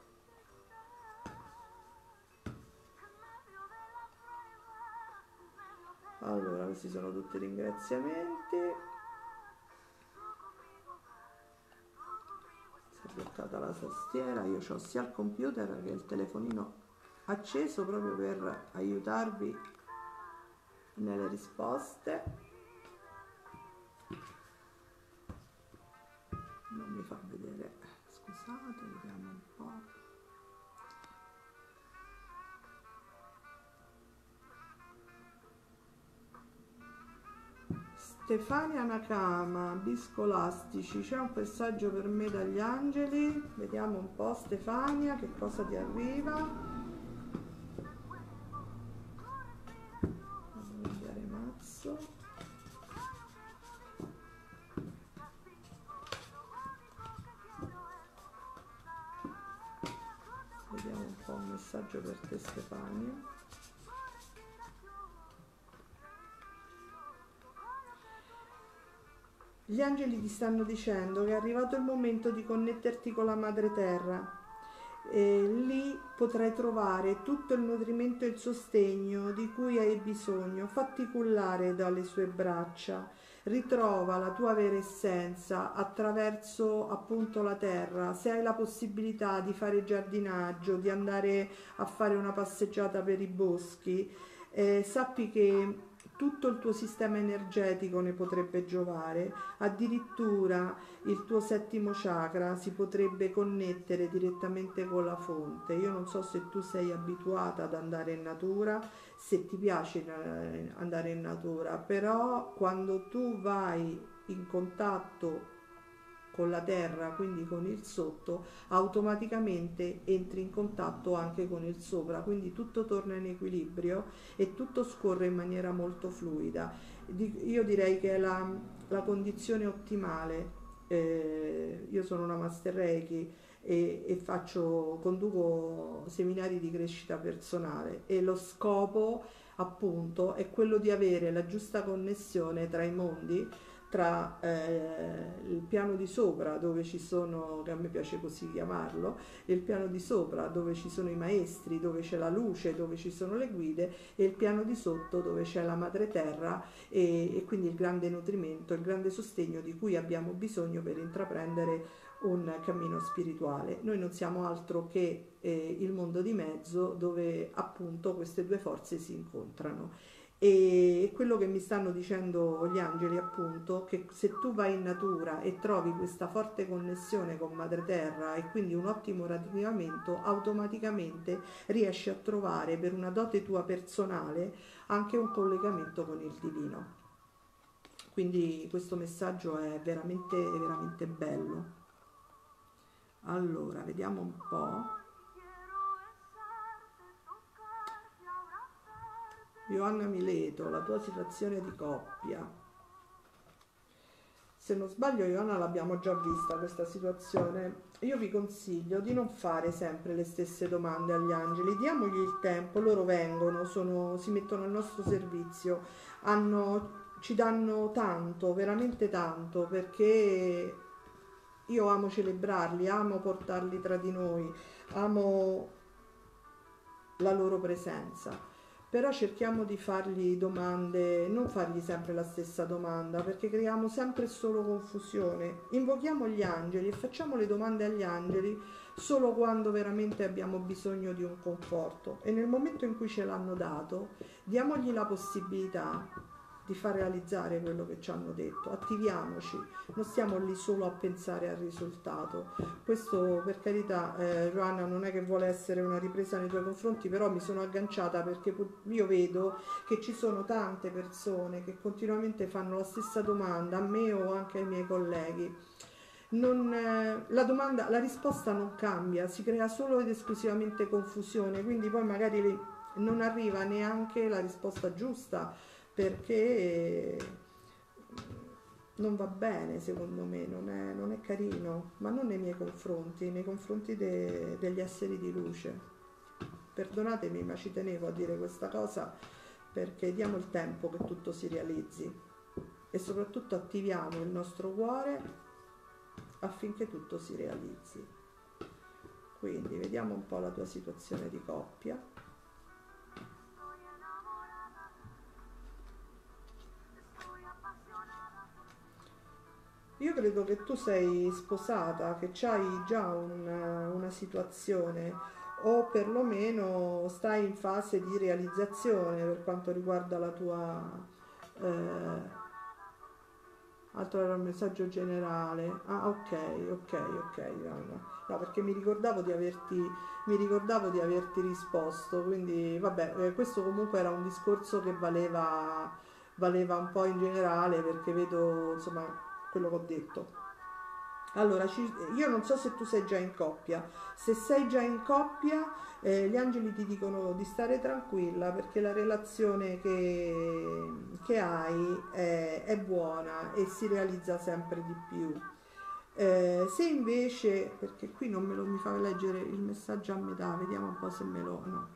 Allora questi sono tutti ringraziamenti. Si è bloccata la tastiera io ho sia il computer che il telefonino acceso proprio per aiutarvi nelle risposte. Non mi fa vedere scusate Stefania Nakama, Biscolastici, c'è un passaggio per me dagli angeli, vediamo un po' Stefania che cosa ti arriva. Cambiare mazzo. Vediamo un po' un messaggio per te Stefania. Gli angeli ti stanno dicendo che è arrivato il momento di connetterti con la madre terra. E lì potrai trovare tutto il nutrimento e il sostegno di cui hai bisogno. Fatti cullare dalle sue braccia. Ritrova la tua vera essenza attraverso appunto la terra. Se hai la possibilità di fare giardinaggio, di andare a fare una passeggiata per i boschi, eh, sappi che tutto il tuo sistema energetico ne potrebbe giovare, addirittura il tuo settimo chakra si potrebbe connettere direttamente con la fonte. Io non so se tu sei abituata ad andare in natura, se ti piace eh, andare in natura, però quando tu vai in contatto con la terra, quindi con il sotto, automaticamente entri in contatto anche con il sopra, quindi tutto torna in equilibrio e tutto scorre in maniera molto fluida. Io direi che è la, la condizione ottimale. Eh, io sono una Master Reiki e, e faccio, conduco seminari di crescita personale e lo scopo appunto è quello di avere la giusta connessione tra i mondi tra eh, il piano di sopra dove ci sono, che a me piace così chiamarlo, il piano di sopra dove ci sono i maestri, dove c'è la luce, dove ci sono le guide e il piano di sotto dove c'è la madre terra e, e quindi il grande nutrimento, il grande sostegno di cui abbiamo bisogno per intraprendere un cammino spirituale. Noi non siamo altro che eh, il mondo di mezzo dove appunto queste due forze si incontrano e quello che mi stanno dicendo gli angeli appunto che se tu vai in natura e trovi questa forte connessione con madre terra e quindi un ottimo radicamento automaticamente riesci a trovare per una dote tua personale anche un collegamento con il divino. Quindi questo messaggio è veramente veramente bello. Allora vediamo un po' Ioanna Mileto, la tua situazione di coppia. Se non sbaglio, Ioanna l'abbiamo già vista questa situazione. Io vi consiglio di non fare sempre le stesse domande agli angeli, diamogli il tempo, loro vengono, sono, si mettono al nostro servizio, hanno, ci danno tanto, veramente tanto, perché io amo celebrarli, amo portarli tra di noi, amo la loro presenza però cerchiamo di fargli domande, non fargli sempre la stessa domanda, perché creiamo sempre solo confusione. Invochiamo gli angeli e facciamo le domande agli angeli solo quando veramente abbiamo bisogno di un conforto e nel momento in cui ce l'hanno dato, diamogli la possibilità di far realizzare quello che ci hanno detto. Attiviamoci, non stiamo lì solo a pensare al risultato. Questo per carità, eh, Joanna, non è che vuole essere una ripresa nei tuoi confronti, però mi sono agganciata perché io vedo che ci sono tante persone che continuamente fanno la stessa domanda a me o anche ai miei colleghi. Non, eh, la, domanda, la risposta non cambia, si crea solo ed esclusivamente confusione, quindi poi magari non arriva neanche la risposta giusta perché non va bene secondo me, non è, non è, carino, ma non nei miei confronti, nei confronti de, degli esseri di luce. Perdonatemi, ma ci tenevo a dire questa cosa perché diamo il tempo che tutto si realizzi e soprattutto attiviamo il nostro cuore affinché tutto si realizzi. Quindi vediamo un po' la tua situazione di coppia. Io credo che tu sei sposata, che hai già un, una situazione o perlomeno stai in fase di realizzazione per quanto riguarda la tua... Eh, altro era un messaggio generale. Ah, ok, ok, ok. No, perché mi ricordavo di averti, mi ricordavo di averti risposto, quindi vabbè, eh, questo comunque era un discorso che valeva, valeva un po' in generale perché vedo, insomma, quello che ho detto. Allora, io non so se tu sei già in coppia, se sei già in coppia eh, gli angeli ti dicono di stare tranquilla perché la relazione che, che hai è, è, buona e si realizza sempre di più. Eh, se invece, perché qui non me lo mi fa leggere il messaggio a metà, vediamo un po' se me lo... no.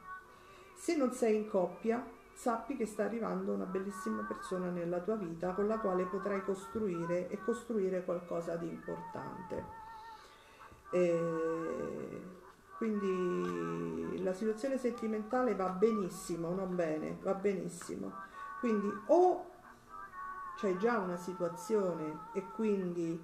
Se non sei in coppia, sappi che sta arrivando una bellissima persona nella tua vita con la quale potrai costruire e costruire qualcosa di importante. E quindi la situazione sentimentale va benissimo, non bene, va benissimo. Quindi o c'è già una situazione e quindi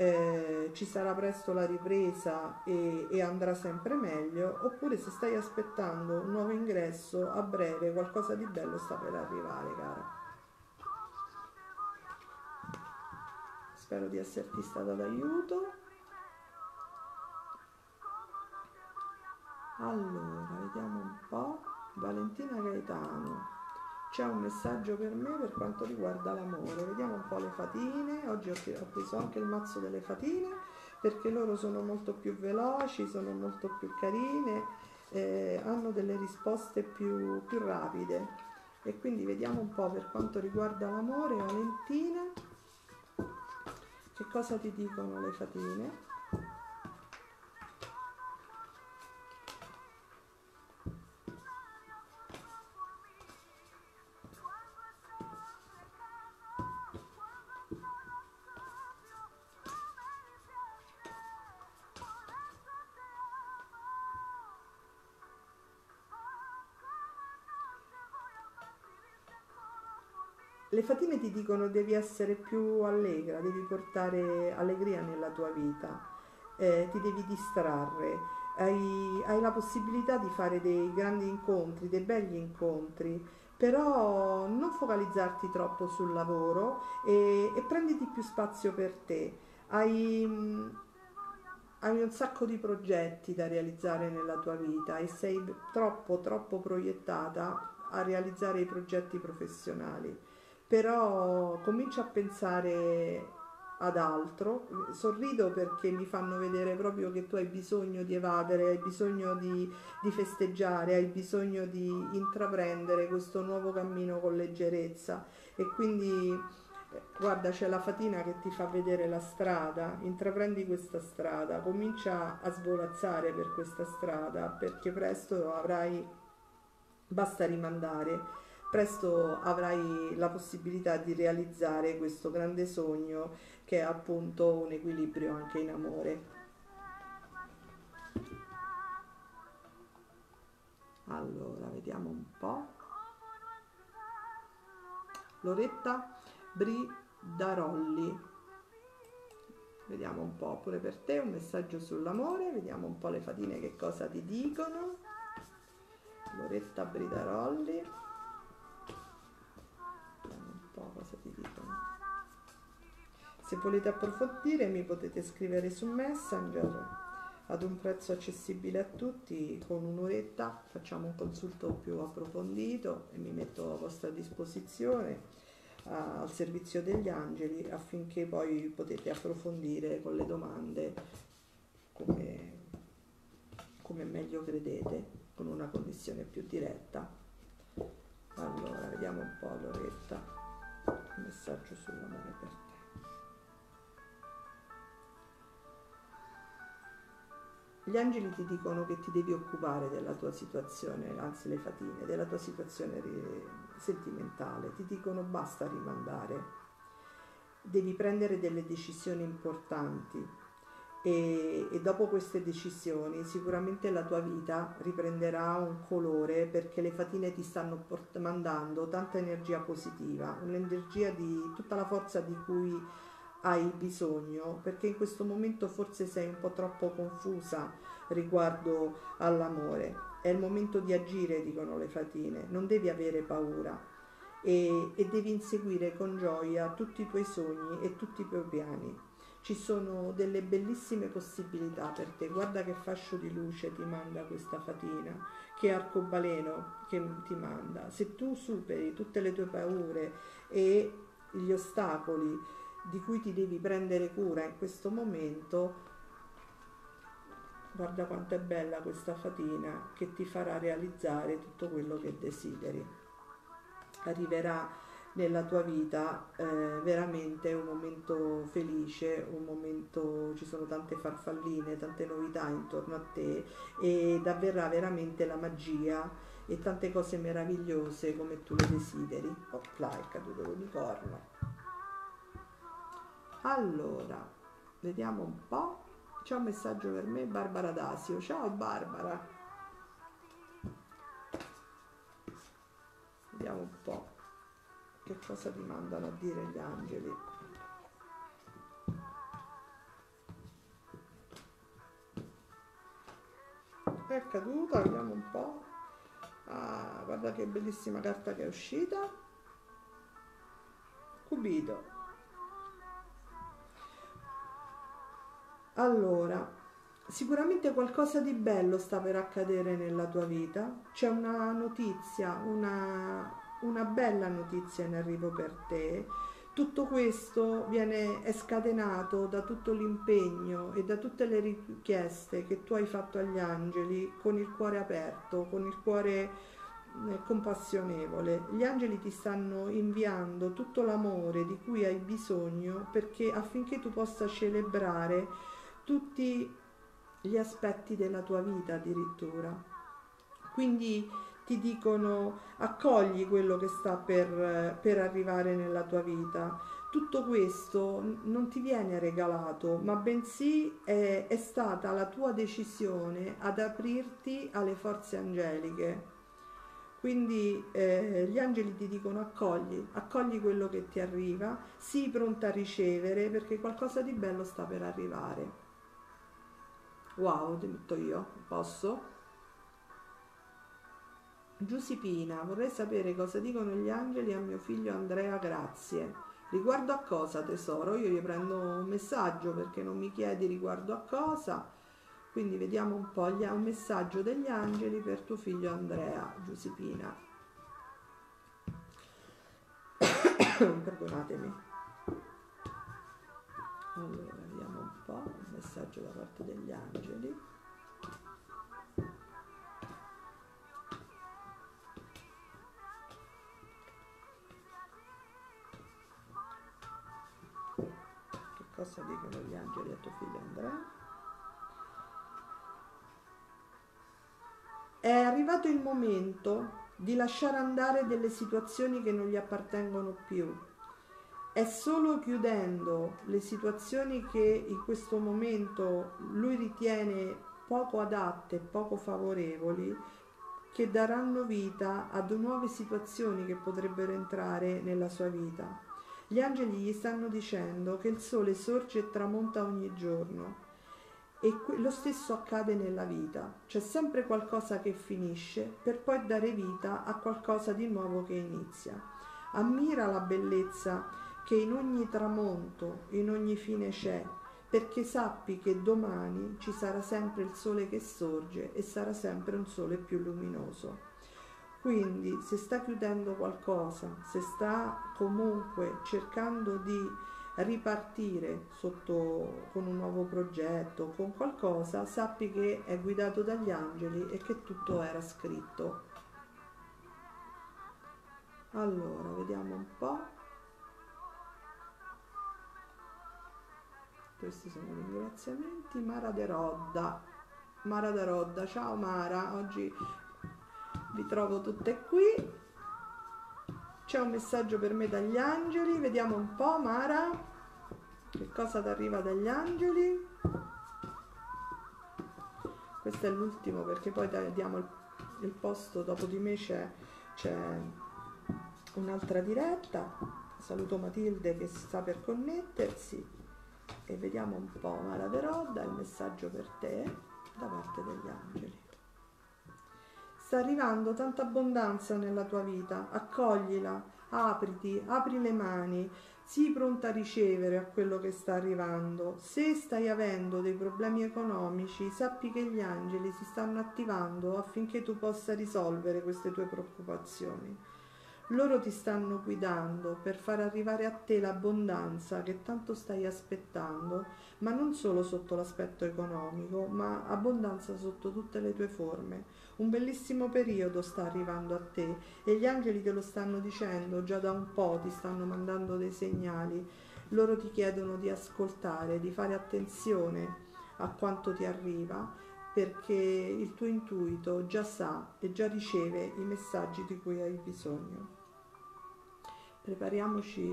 eh, ci sarà presto la ripresa e, e, andrà sempre meglio, oppure se stai aspettando un nuovo ingresso a breve, qualcosa di bello sta per arrivare, cara. Spero di esserti stata d'aiuto. Allora, vediamo un po'. Valentina Gaetano c'è un messaggio per me per quanto riguarda l'amore. Vediamo un po' le fatine. Oggi ho preso anche il mazzo delle fatine perché loro sono molto più veloci, sono molto più carine, eh, hanno delle risposte più, più rapide. E quindi vediamo un po' per quanto riguarda l'amore, Valentina, che cosa ti dicono le fatine. Le fatine ti dicono devi essere più allegra, devi portare allegria nella tua vita, eh, ti devi distrarre, hai, hai la possibilità di fare dei grandi incontri, dei begli incontri, però non focalizzarti troppo sul lavoro e, e prenditi più spazio per te. Hai, hai un sacco di progetti da realizzare nella tua vita e sei troppo troppo proiettata a realizzare i progetti professionali però comincio a pensare ad altro, sorrido perché mi fanno vedere proprio che tu hai bisogno di evadere, hai bisogno di, di, festeggiare, hai bisogno di intraprendere questo nuovo cammino con leggerezza. E quindi guarda c'è la fatina che ti fa vedere la strada, intraprendi questa strada, comincia a svolazzare per questa strada perché presto avrai, basta rimandare presto avrai la possibilità di realizzare questo grande sogno che è appunto un equilibrio anche in amore. Allora, vediamo un po'. Loretta Bridarolli. Vediamo un po' pure per te un messaggio sull'amore, vediamo un po' le fatine che cosa ti dicono. Loretta Bridarolli Se volete approfondire mi potete scrivere su Messenger ad un prezzo accessibile a tutti, con un'oretta facciamo un consulto più approfondito e mi metto a vostra disposizione al servizio degli angeli affinché poi potete approfondire con le domande come, come meglio credete, con una connessione più diretta. Allora, vediamo un po' Loretta messaggio sull'amore per te. Gli angeli ti dicono che ti devi occupare della tua situazione, anzi le fatine, della tua situazione sentimentale, ti dicono basta rimandare, devi prendere delle decisioni importanti, e, e, dopo queste decisioni sicuramente la tua vita riprenderà un colore perché le fatine ti stanno mandando tanta energia positiva, un'energia di tutta la forza di cui hai bisogno perché in questo momento forse sei un po' troppo confusa riguardo all'amore. È il momento di agire, dicono le fatine, non devi avere paura e, e devi inseguire con gioia tutti i tuoi sogni e tutti i tuoi piani ci sono delle bellissime possibilità per te. Guarda che fascio di luce ti manda questa fatina, che arcobaleno che ti manda. Se tu superi tutte le tue paure e gli ostacoli di cui ti devi prendere cura in questo momento, guarda quanto è bella questa fatina che ti farà realizzare tutto quello che desideri. Arriverà nella tua vita eh, veramente un momento felice, un momento, ci sono tante farfalline, tante novità intorno a te ed avverrà veramente la magia e tante cose meravigliose come tu le desideri. Opla, è caduto l'unicorno. Allora, vediamo un po'. C'è un messaggio per me, Barbara Dasio. Ciao Barbara. Vediamo un po' che cosa ti mandano a dire gli angeli. È caduta, vediamo un po'. Ah, guarda che bellissima carta che è uscita. Cubito. Allora, sicuramente qualcosa di bello sta per accadere nella tua vita. C'è una notizia, una, una bella notizia in arrivo per te. Tutto questo viene, è scatenato da tutto l'impegno e da tutte le richieste che tu hai fatto agli angeli con il cuore aperto, con il cuore eh, compassionevole. Gli angeli ti stanno inviando tutto l'amore di cui hai bisogno perché affinché tu possa celebrare tutti gli aspetti della tua vita addirittura. Quindi ti dicono accogli quello che sta per, per arrivare nella tua vita. Tutto questo non ti viene regalato, ma bensì è, è stata la tua decisione ad aprirti alle forze angeliche. Quindi eh, gli angeli ti dicono accogli, accogli quello che ti arriva, sii pronta a ricevere perché qualcosa di bello sta per arrivare. Wow, metto io, posso? Giusipina, vorrei sapere cosa dicono gli angeli a mio figlio Andrea, grazie. Riguardo a cosa tesoro? Io gli prendo un messaggio perché non mi chiedi riguardo a cosa. Quindi vediamo un po' un messaggio degli angeli per tuo figlio Andrea, Giusipina. *coughs* Perdonatemi. Allora, messaggio da parte degli angeli. cosa dicono gli angeli a tuo figlio Andrea? È arrivato il momento di lasciare andare delle situazioni che non gli appartengono più. È solo chiudendo le situazioni che in questo momento lui ritiene poco adatte, poco favorevoli, che daranno vita ad nuove situazioni che potrebbero entrare nella sua vita. Gli angeli gli stanno dicendo che il sole sorge e tramonta ogni giorno e lo stesso accade nella vita. C'è sempre qualcosa che finisce per poi dare vita a qualcosa di nuovo che inizia. Ammira la bellezza che in ogni tramonto, in ogni fine c'è, perché sappi che domani ci sarà sempre il sole che sorge e sarà sempre un sole più luminoso. Quindi se sta chiudendo qualcosa, se sta comunque cercando di ripartire sotto, con un nuovo progetto, con qualcosa, sappi che è guidato dagli angeli e che tutto era scritto. Allora, vediamo un po'. Questi sono i ringraziamenti. Mara De Rodda. Mara De Rodda, ciao Mara, oggi vi trovo tutte qui. C'è un messaggio per me dagli angeli. Vediamo un po' Mara che cosa ti arriva dagli angeli. Questo è l'ultimo perché poi diamo il, il posto. Dopo di me c'è, c'è un'altra diretta. Saluto Matilde che sta per connettersi e vediamo un po' Mara De Rodda il messaggio per te da parte degli angeli Sta arrivando tanta abbondanza nella tua vita, accoglila, apriti, apri le mani, sii pronta a ricevere a quello che sta arrivando. Se stai avendo dei problemi economici, sappi che gli angeli si stanno attivando affinché tu possa risolvere queste tue preoccupazioni. Loro ti stanno guidando per far arrivare a te l'abbondanza che tanto stai aspettando, ma non solo sotto l'aspetto economico, ma abbondanza sotto tutte le tue forme. Un bellissimo periodo sta arrivando a te e gli angeli te lo stanno dicendo già da un po', ti stanno mandando dei segnali. Loro ti chiedono di ascoltare, di fare attenzione a quanto ti arriva perché il tuo intuito già sa e già riceve i messaggi di cui hai bisogno. Prepariamoci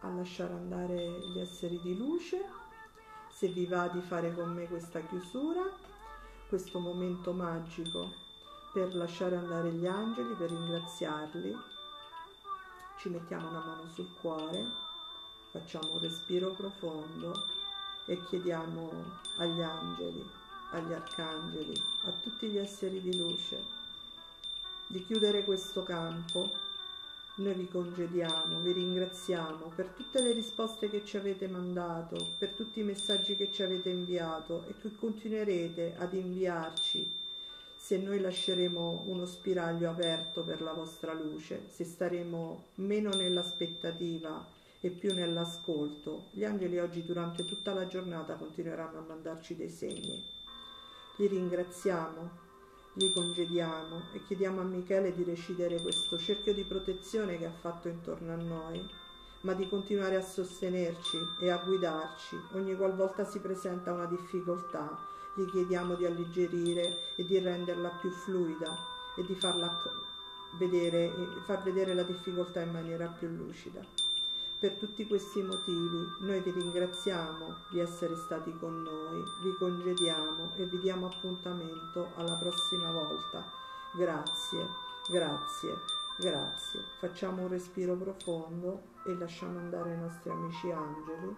a lasciare andare gli esseri di luce. Se vi va di fare con me questa chiusura, questo momento magico per lasciare andare gli angeli, per ringraziarli, ci mettiamo una mano sul cuore, facciamo un respiro profondo e chiediamo agli angeli, agli arcangeli, a tutti gli esseri di luce di chiudere questo campo noi vi congediamo, vi ringraziamo per tutte le risposte che ci avete mandato, per tutti i messaggi che ci avete inviato e che continuerete ad inviarci se noi lasceremo uno spiraglio aperto per la vostra luce, se staremo meno nell'aspettativa e più nell'ascolto. Gli angeli oggi durante tutta la giornata continueranno a mandarci dei segni. Li ringraziamo li congediamo e chiediamo a Michele di recidere questo cerchio di protezione che ha fatto intorno a noi, ma di continuare a sostenerci e a guidarci ogni qualvolta si presenta una difficoltà. Gli chiediamo di alleggerire e di renderla più fluida e di farla vedere, far vedere la difficoltà in maniera più lucida. Per tutti questi motivi noi vi ringraziamo di essere stati con noi, vi congediamo e vi diamo appuntamento alla prossima volta. Grazie, Grazie, grazie. Facciamo un respiro profondo e lasciamo andare i nostri amici angeli.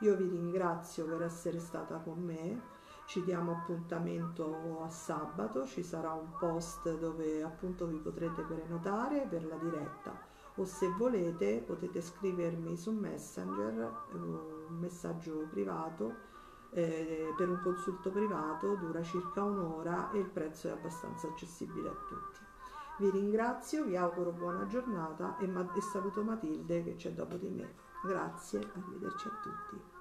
Io vi ringrazio per essere stata con me. Ci diamo appuntamento a sabato, ci sarà un post dove appunto vi potrete prenotare per la diretta o se volete potete scrivermi su Messenger un messaggio privato eh, per un consulto privato dura circa un'ora e il prezzo è abbastanza accessibile a tutti. Vi ringrazio, vi auguro buona giornata e, e saluto Matilde che c'è dopo di me. Grazie, arrivederci a tutti.